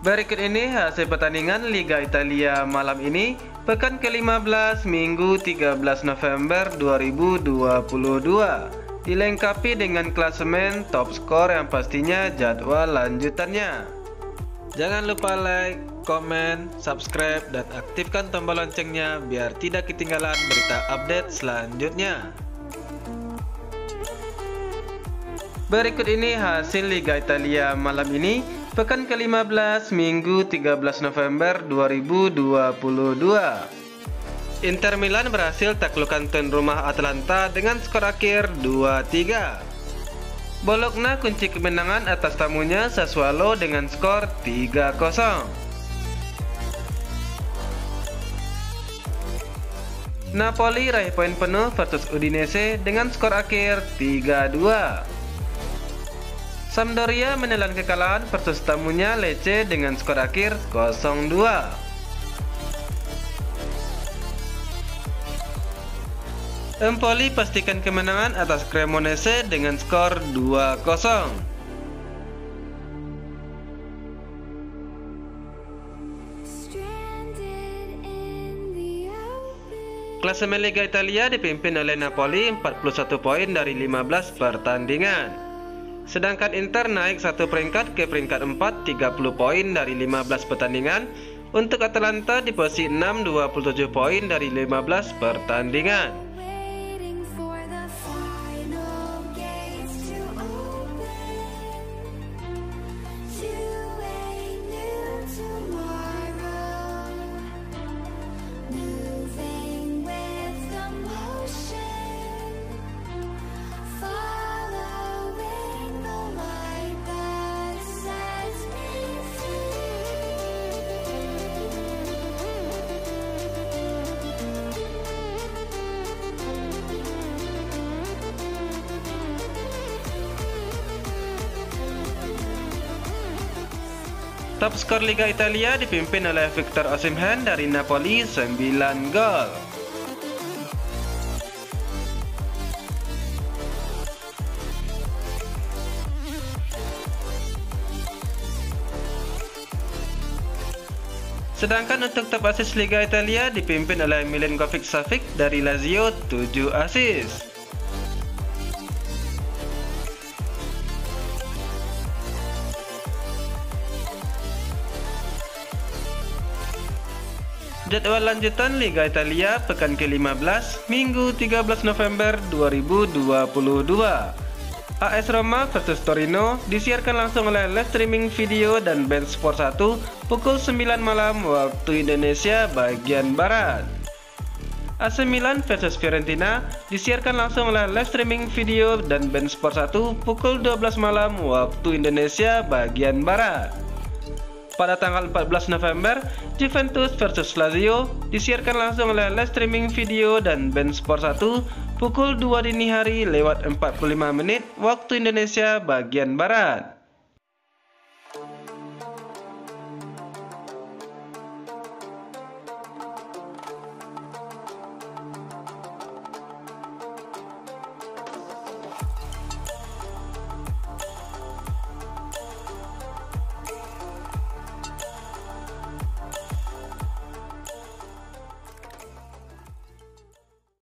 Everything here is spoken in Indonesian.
Berikut ini hasil pertandingan Liga Italia malam ini pekan ke-15 Minggu 13 November 2022 dilengkapi dengan klasemen top skor yang pastinya jadwal lanjutannya. Jangan lupa like, komen, subscribe, dan aktifkan tombol loncengnya biar tidak ketinggalan berita update selanjutnya. Berikut ini hasil Liga Italia malam ini Pekan ke-15 Minggu 13 November 2022 Inter Milan berhasil taklukkan tuan rumah Atlanta dengan skor akhir 2-3 Bologna kunci kemenangan atas tamunya Sassuolo dengan skor 3-0 Napoli raih poin penuh versus Udinese dengan skor akhir 3-2 Sampdoria menelan kekalahan versus tamunya Lecce dengan skor akhir 0-2. Empoli pastikan kemenangan atas Cremonese dengan skor 2-0. Klasemen Liga Italia dipimpin oleh Napoli 41 poin dari 15 pertandingan. Sedangkan Inter naik satu peringkat ke peringkat 4 30 poin dari 15 pertandingan. Untuk Atalanta di posisi 6 27 poin dari 15 pertandingan. Top skor Liga Italia dipimpin oleh Victor Osimhen dari Napoli 9 gol. Sedangkan untuk top assist Liga Italia dipimpin oleh Milenkovic Savic dari Lazio 7 assist. Jadwal lanjutan Liga Italia pekan ke-15 Minggu 13 November 2022. AS Roma versus Torino disiarkan langsung oleh live streaming video dan band Sport 1 pukul 9 malam waktu Indonesia bagian barat. AC Milan versus Fiorentina disiarkan langsung oleh live streaming video dan band Sport 1 pukul 12 malam waktu Indonesia bagian barat. Pada tanggal 14 November, Juventus versus Lazio disiarkan langsung oleh live streaming video dan band Sport 1 pukul 2 dini hari lewat 45 menit waktu Indonesia bagian Barat.